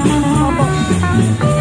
Oh,